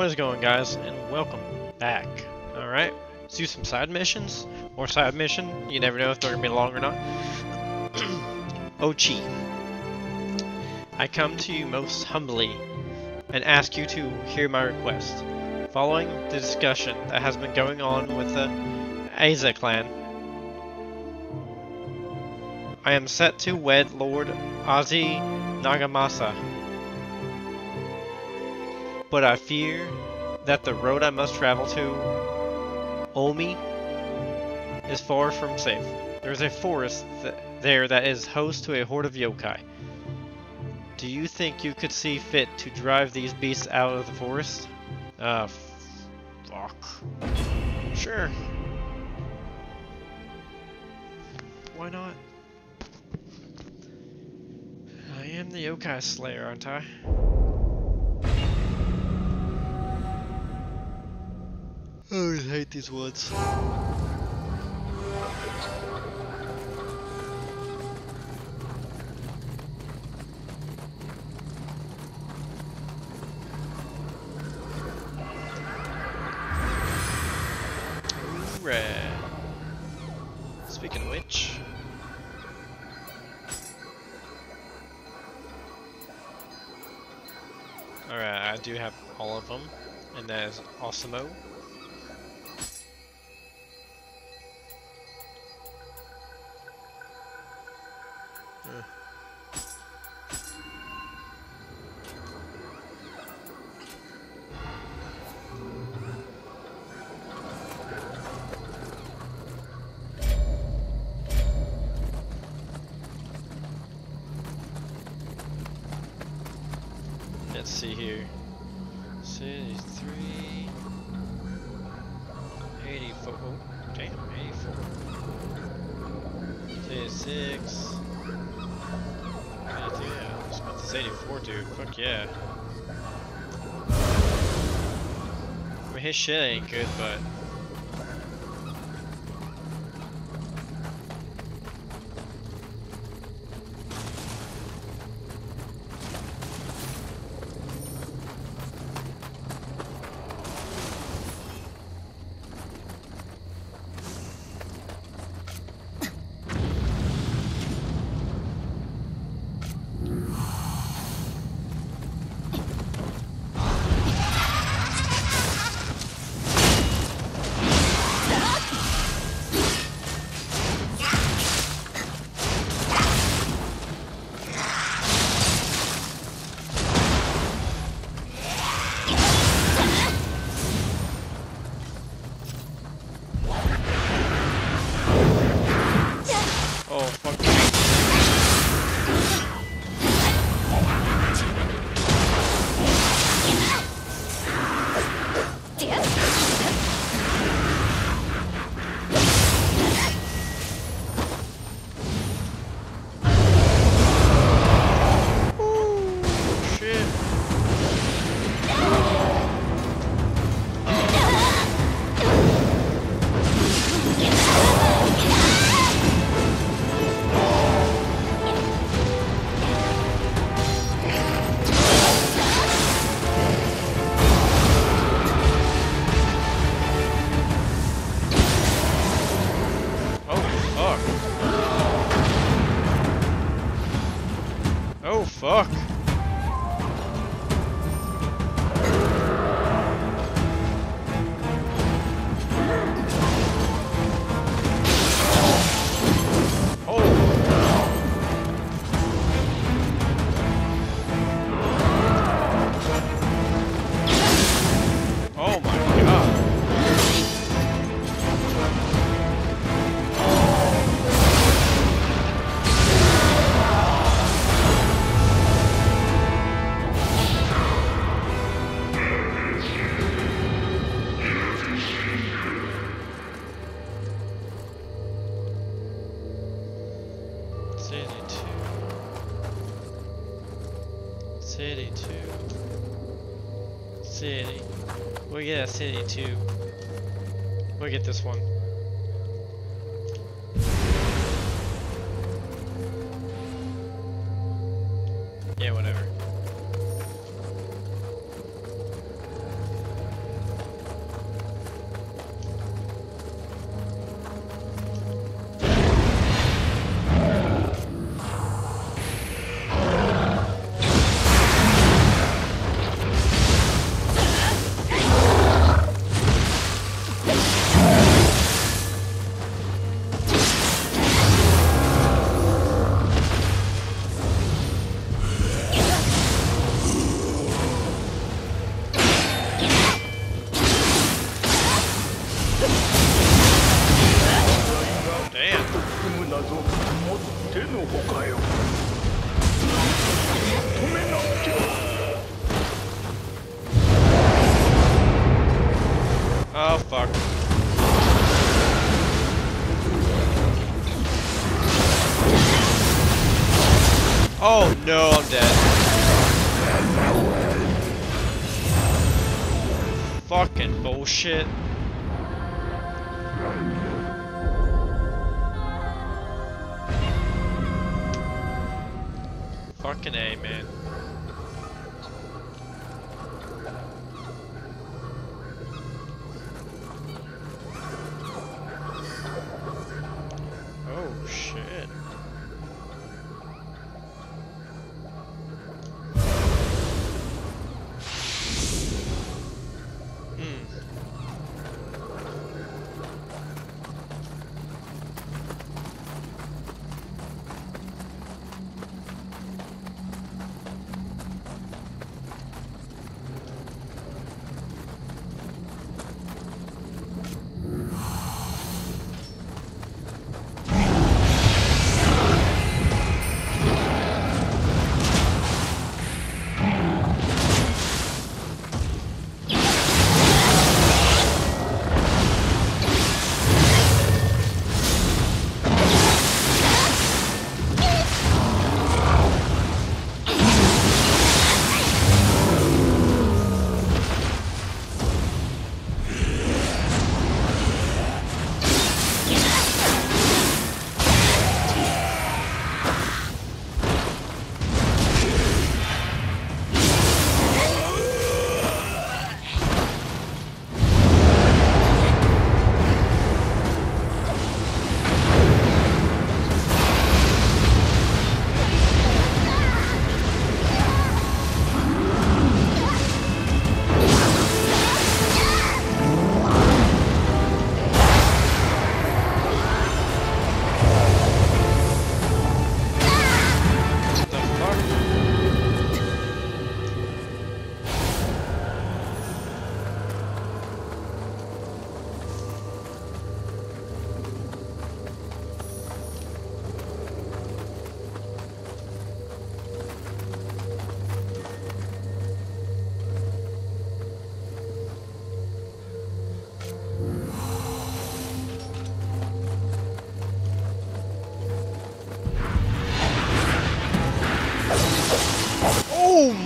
What is going guys, and welcome back. Alright, let's do some side missions. Or side mission, you never know if they're to be long or not. Oh, Oichi. I come to you most humbly and ask you to hear my request. Following the discussion that has been going on with the Azai clan, I am set to wed Lord Azai Nagamasa. But I fear that the road I must travel to Omi is far from safe. There's a forest th there that is host to a horde of yokai. Do you think you could see fit to drive these beasts out of the forest? Uh, fuck. Sure. Why not? I am the yokai slayer, aren't I? I hate these woods. Speaking of which, Alright, I do have all of them, and that is Osimo. See here. 73. 84. Oh, damn, 84. 86. 82, yeah. I was about to say 84, dude. Fuck yeah. I mean, his shit ain't good, but. City two. City. We get a city two. We get this one. Oh fuck. Oh no, I'm dead. Fucking bullshit.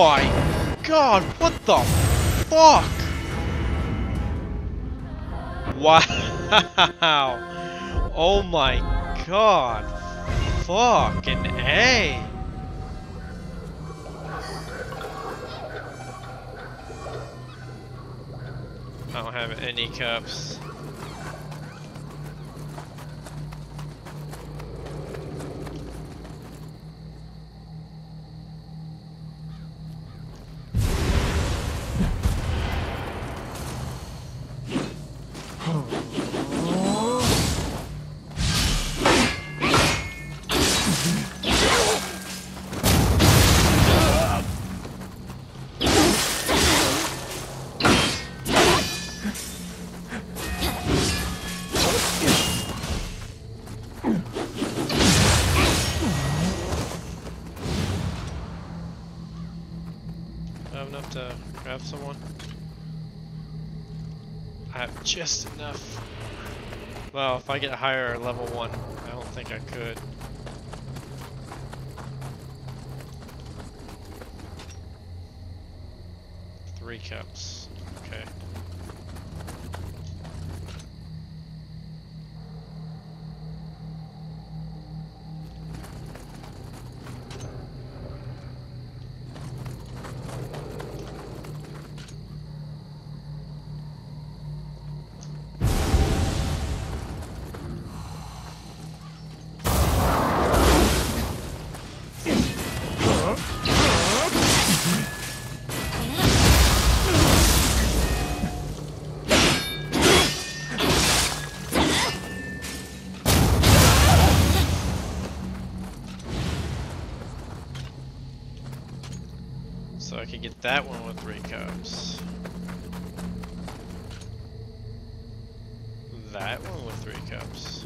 My god, what the fuck? Wow. Oh my god. Fucking A. I don't have any cups. Enough to grab someone. I have just enough. Well, if I get higher level one, I don't think I could. Three cups. So I could get that one with three cups. That one with three cups.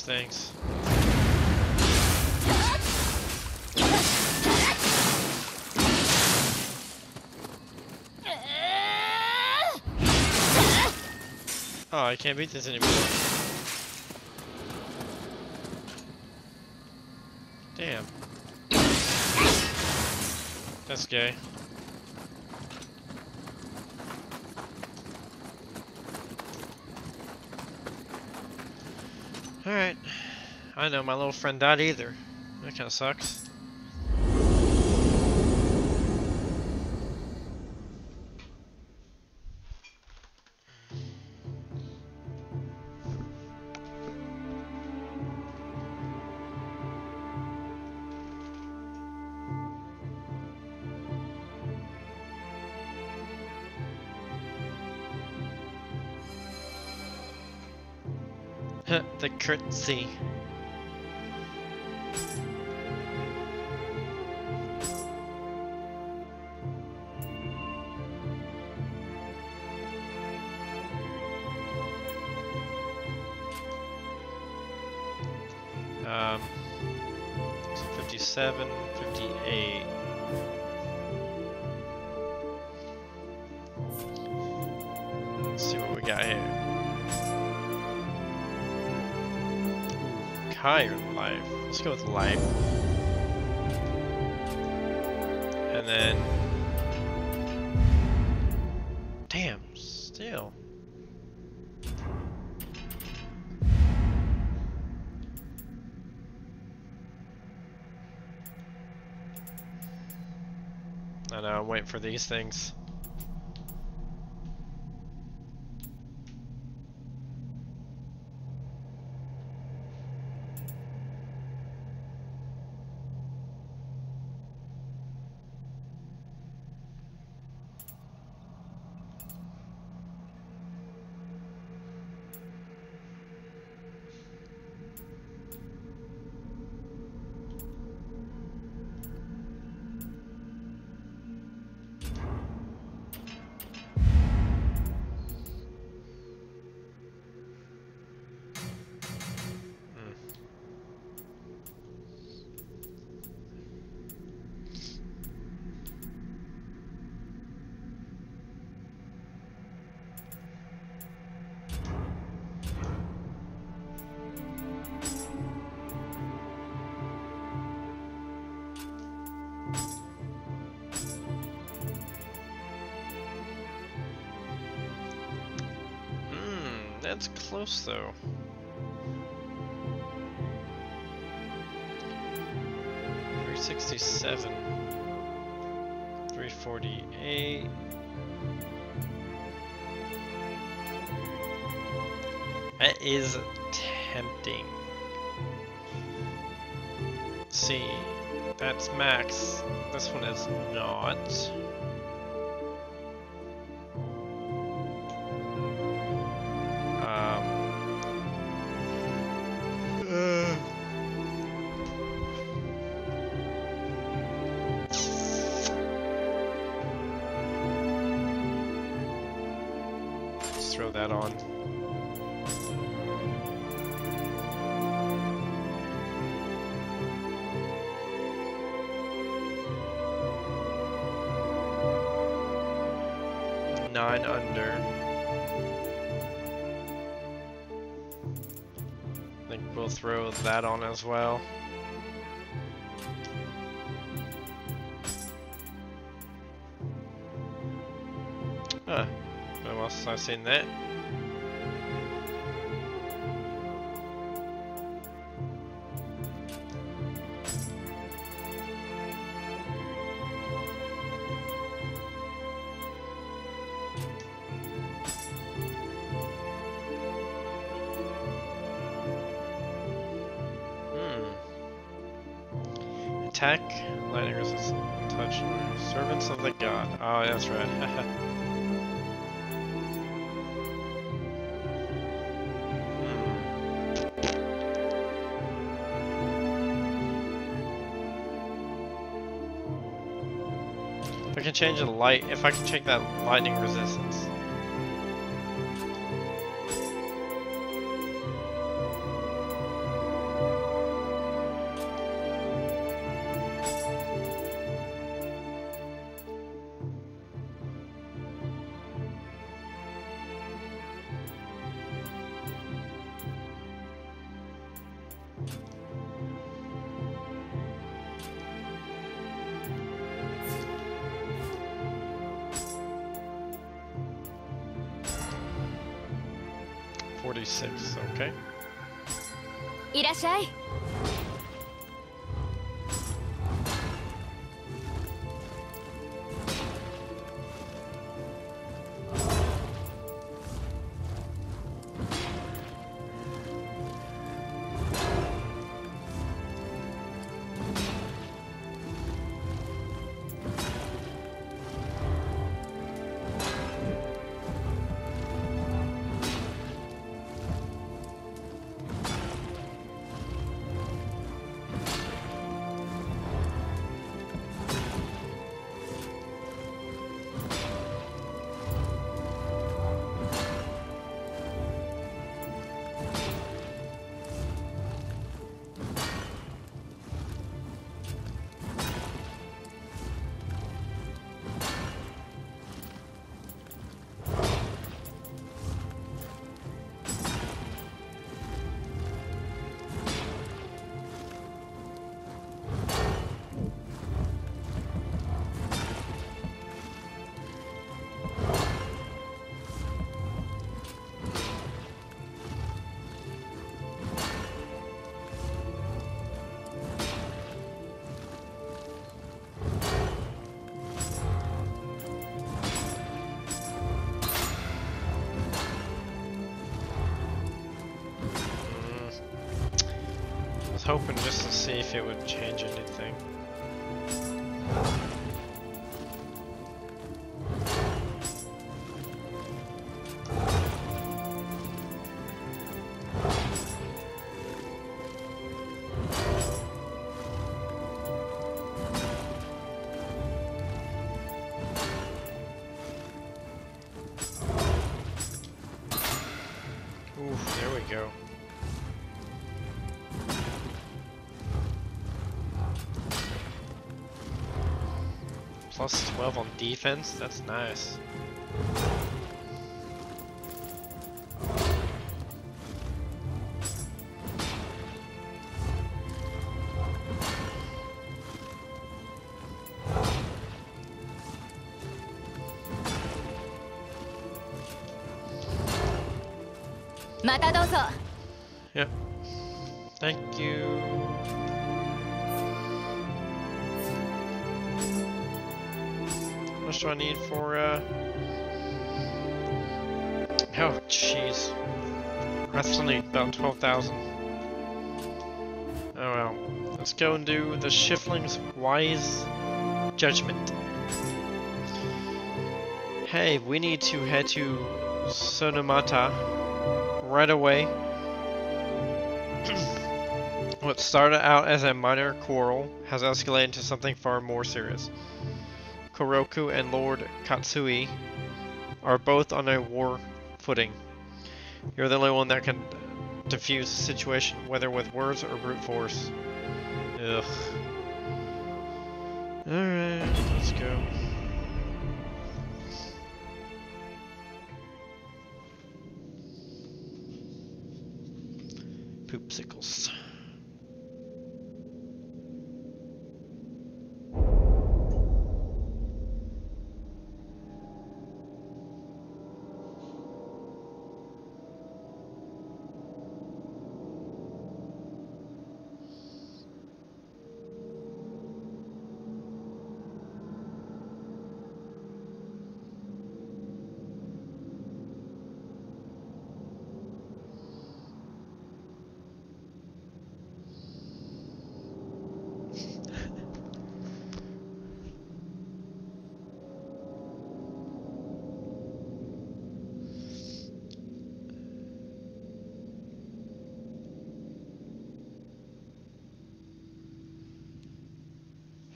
Things. Oh, I can't beat this anymore. Damn. That's gay. Alright. I know my little friend died either. That kinda sucks. the curtsy. Um, so 57, 58. Let's see what we got here. higher life. Let's go with life. And then... for these things. That's close though. Three sixty seven. Three forty eight. That is tempting. See, that's max. This one is not. As well. Huh. Oh, when else have seen that? Change the light, if I can check that lightning resistance. 46, okay. いらっしゃい Was hoping just to see if it would change anything. defense? That's nice. Yep. Thank you. Much do I need for, uh... Oh, jeez. That's only about 12,000. Oh well. Let's go and do the Shifling's Wise Judgment. Hey, we need to head to Sunomata right away. what started out as a minor quarrel has escalated into something far more serious. Koroku and Lord Katsuie are both on a war footing. You're the only one that can defuse the situation, whether with words or brute force. Ugh. Alright, let's go.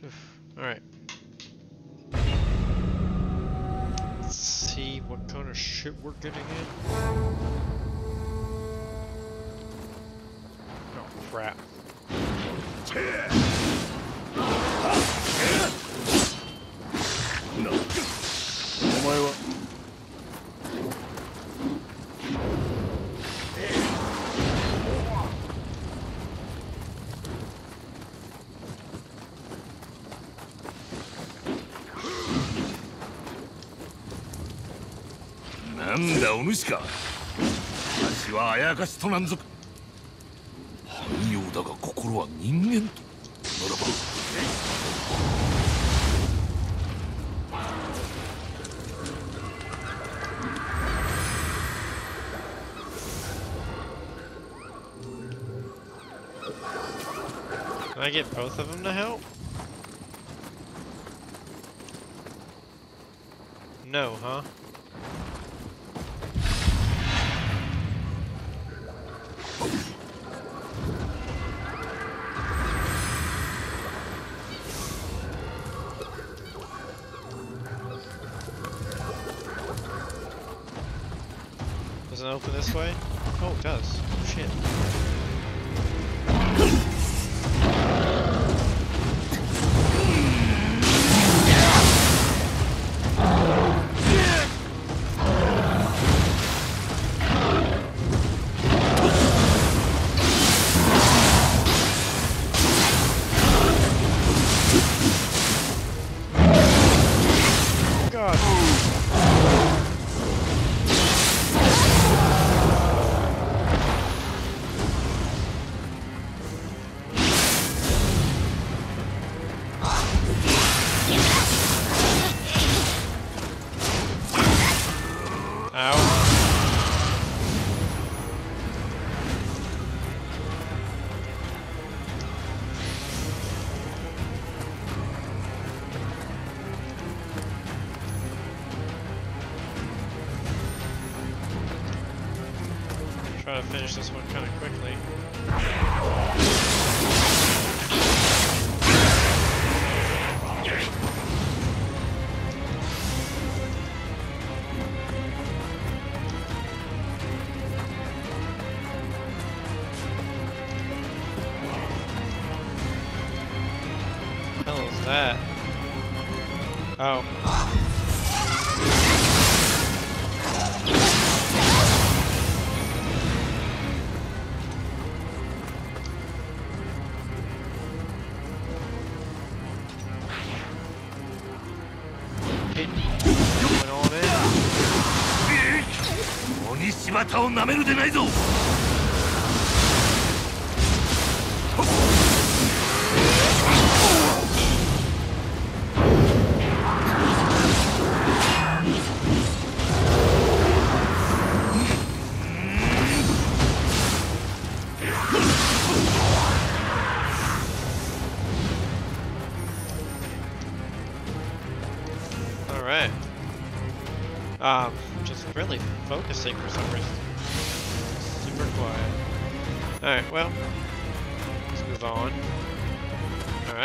Alright. Let's see what kind of shit we're getting in. Oh crap. おお主か私はあやかしとなんぞ汎用だが心は人間とならば Can I get both of them to help? No, huh? Open this way? Oh, it does. Oh, shit. Finish this one kind of quickly. hell is that? Oh. 鬼柴田をなめるでないぞ Alright. Um, just really focusing for some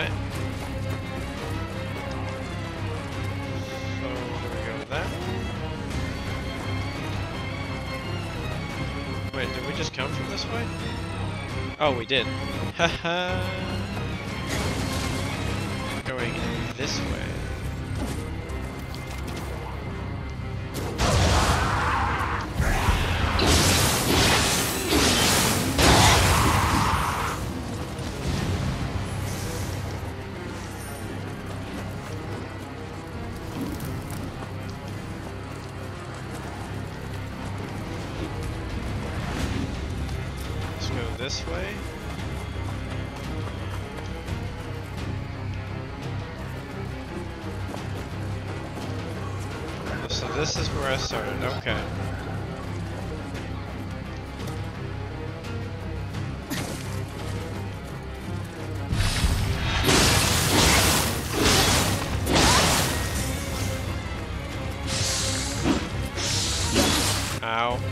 So, here we go with that. Wait, did we just come from this way? Oh, we did. Haha. Going this way. Where started, okay. Ow.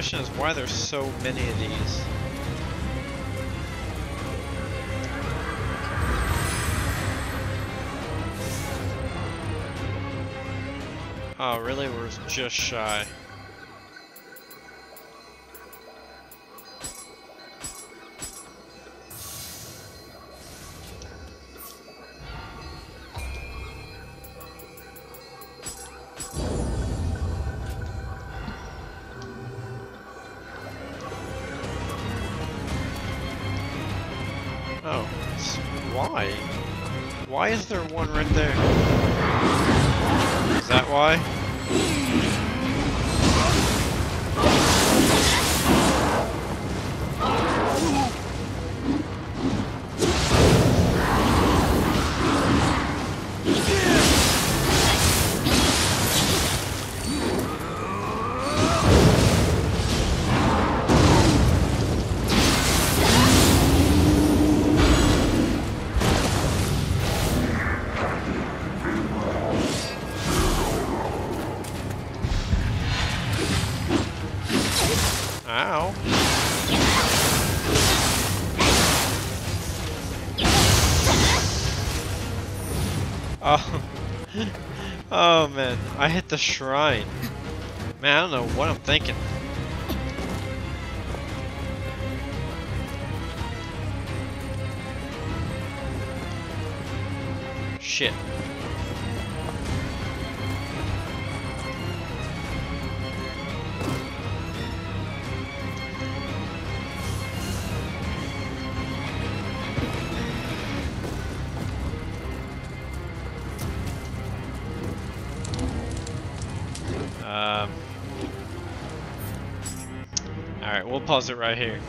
Question is why there's so many of these. Oh, really? We're just shy. Why is there one right there? Is that why? Ow. Oh. Oh man, I hit the shrine. Man, I don't know what I'm thinking. Shit. Alright, pause it right here.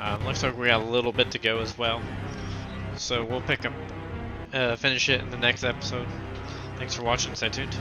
Um, looks like we got a little bit to go as well. So we'll pick up, uh, finish it in the next episode. Thanks for watching, stay tuned.